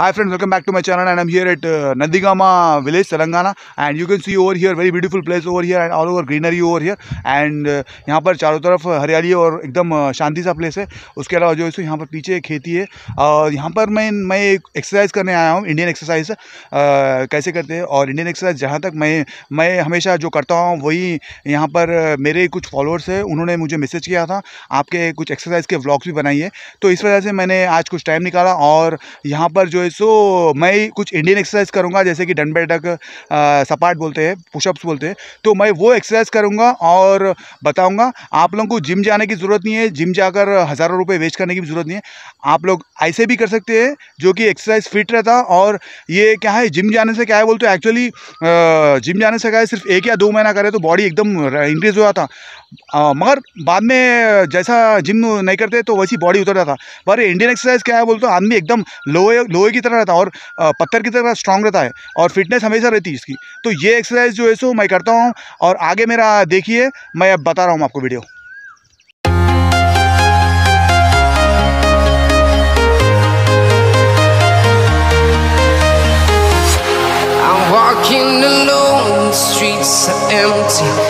Hi friends, welcome back to my channel and I'm here at uh, Nandigama village, Telangana. And you can see over here very beautiful place over here and all over greenery over and uh, यहाँ पर चारों तरफ़ हरियाली और एकदम uh, शांति सा place है। उसके अलावा जो है सो यहाँ पर पीछे खेती है। और यहाँ पर मैं मैं एक एक्सरसाइज करने आया हूँ इंडियन एक्सरसाइज कैसे करते हैं? और इंडियन एक्सरसाइज जहाँ तक मैं मैं हमेशा जो करता हूँ वही यहाँ पर uh, मेरे कुछ फॉलोअर्स है उन्होंने मुझे मैसेज किया था। आपके कुछ एक्सरसाइज के व्लॉग्स भी बनाइए तो इस वजह से मैंने आज कुछ टाइम निकाला और यहाँ पर जो है सो मैं कुछ इंडियन एक्सरसाइज करूँगा, जैसे कि डंड बैठक सपाट बोलते हैं पुशअप्स बोलते हैं तो मैं वो एक्सरसाइज करूँगा और बताऊँगा, आप लोगों को जिम जाने की ज़रूरत नहीं है जिम जाकर हज़ारों रुपये वेस्ट करने की ज़रूरत नहीं है, आप लोग ऐसे भी कर सकते हैं, जो कि एक्सरसाइज फिट रहता और ये क्या है जिम जाने से क्या है, बोलते एक्चुअली जिम जाने से क्या है, सिर्फ़ एक या दो महीना करे तो बॉडी एकदम इंक्रीज हो जाता। आ, मगर बाद में जैसा जिम नहीं करते तो वैसी बॉडी उतर जाता पर इंडियन एक्सरसाइज क्या है बोलते आदमी एकदम लोहे लोहे की तरह रहता और पत्थर की तरह स्ट्रांग रहता है और फिटनेस हमेशा रहती है इसकी। तो ये एक्सरसाइज जो है सो मैं करता हूँ और आगे मेरा देखिए मैं अब बता रहा हूँ आपको video walking alone, the streets are empty.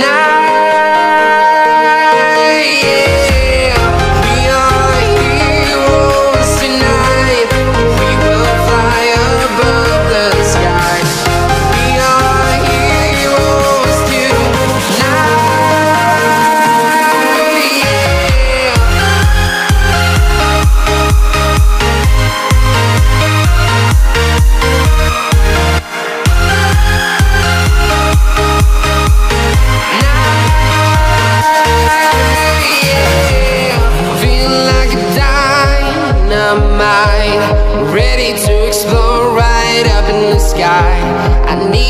Now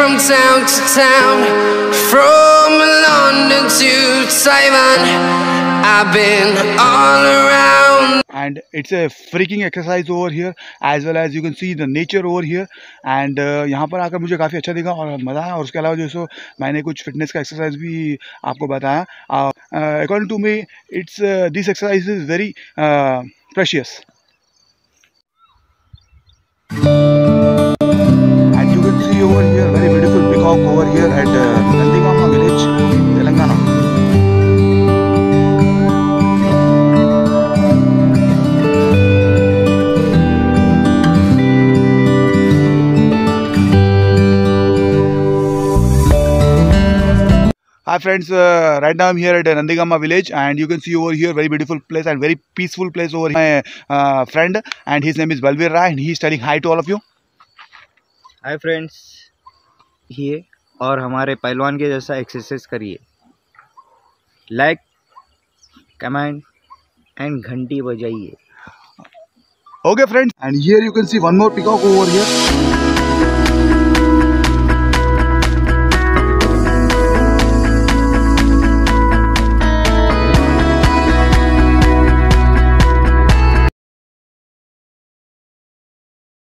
from town to town, from London to Taiwan. I've been all around and it's a freaking exercise over here as well as you can see the nature over here and uh, यहाँ पर आकर मुझे काफ़ी अच्छा दिखा और मज़ा आया और उसके अलावा जो सो मैंने कुछ फिटनेस का एक्सरसाइज भी आपको बताया according to me it's this exercise is very precious and you can see over here walk over here at uh, village, Telangana. Hi friends, uh, right now I'm here at uh, Nandigama village and you can see over here very beautiful place and very peaceful place over here. My uh, friend and his name is Balvir Rai and he's telling hi to all of you. Hi friends. रखिए और हमारे पहलवान के जैसा exercise करिए। Like comment and घंटी बजाइए। Okay friends and here you can see one more pickup over here